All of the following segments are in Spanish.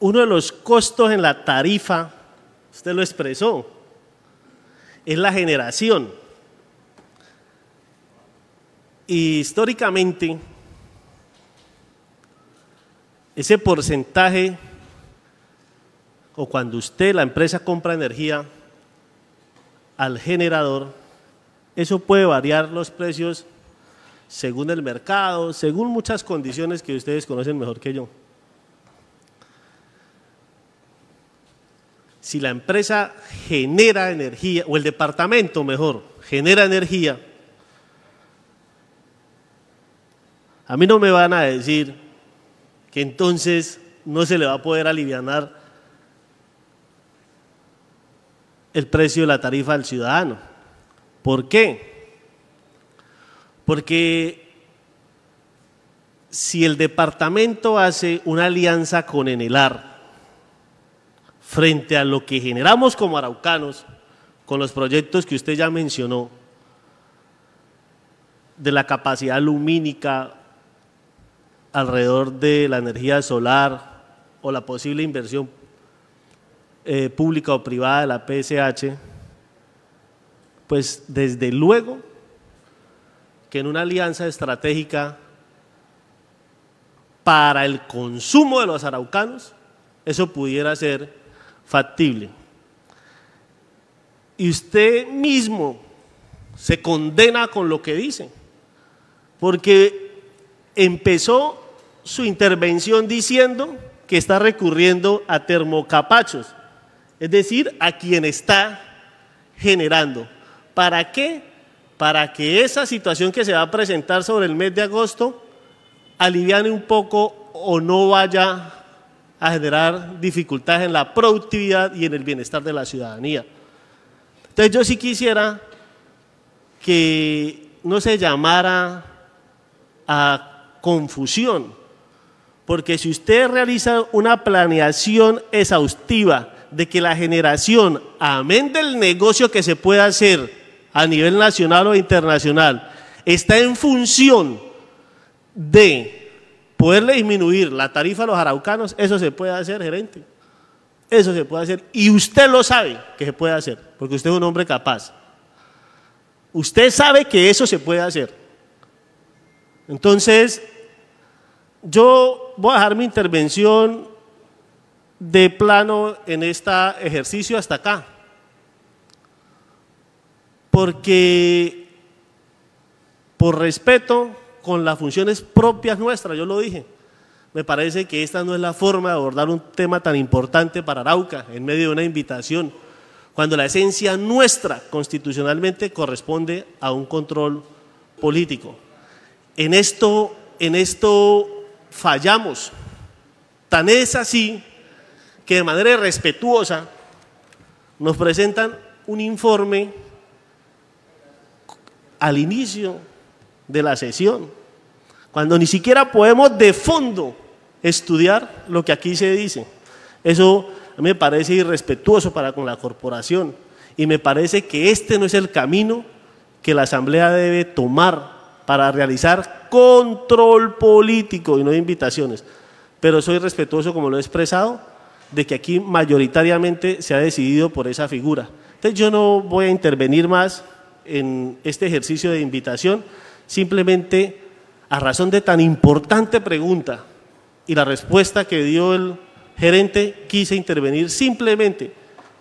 uno de los costos en la tarifa, usted lo expresó, es la generación. Y históricamente, ese porcentaje, o cuando usted, la empresa, compra energía al generador, eso puede variar los precios según el mercado, según muchas condiciones que ustedes conocen mejor que yo. Si la empresa genera energía, o el departamento mejor, genera energía, a mí no me van a decir que entonces no se le va a poder aliviar el precio de la tarifa al ciudadano. ¿Por qué? Porque si el departamento hace una alianza con Enelar frente a lo que generamos como araucanos con los proyectos que usted ya mencionó, de la capacidad lumínica alrededor de la energía solar o la posible inversión eh, pública o privada de la PSH, pues desde luego que en una alianza estratégica para el consumo de los araucanos, eso pudiera ser factible. Y usted mismo se condena con lo que dice, porque empezó su intervención diciendo que está recurriendo a termocapachos, es decir, a quien está generando. ¿Para qué? Para que esa situación que se va a presentar sobre el mes de agosto aliviane un poco o no vaya a generar dificultades en la productividad y en el bienestar de la ciudadanía. Entonces yo sí quisiera que no se llamara a confusión, porque si usted realiza una planeación exhaustiva de que la generación, amén del negocio que se pueda hacer a nivel nacional o internacional, está en función de poderle disminuir la tarifa a los araucanos, eso se puede hacer, gerente. Eso se puede hacer. Y usted lo sabe que se puede hacer, porque usted es un hombre capaz. Usted sabe que eso se puede hacer. Entonces, yo voy a dejar mi intervención de plano en este ejercicio hasta acá. Porque por respeto con las funciones propias nuestras, yo lo dije, me parece que esta no es la forma de abordar un tema tan importante para Arauca en medio de una invitación, cuando la esencia nuestra constitucionalmente corresponde a un control político. En esto, en esto fallamos. Tan es así que de manera respetuosa nos presentan un informe al inicio de la sesión, cuando ni siquiera podemos de fondo estudiar lo que aquí se dice. Eso me parece irrespetuoso para con la corporación y me parece que este no es el camino que la Asamblea debe tomar para realizar control político y no invitaciones. Pero soy respetuoso, como lo he expresado, de que aquí mayoritariamente se ha decidido por esa figura. Entonces yo no voy a intervenir más en este ejercicio de invitación, simplemente a razón de tan importante pregunta y la respuesta que dio el gerente, quise intervenir simplemente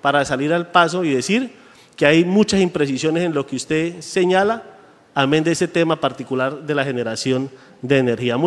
para salir al paso y decir que hay muchas imprecisiones en lo que usted señala, amén de ese tema particular de la generación de energía.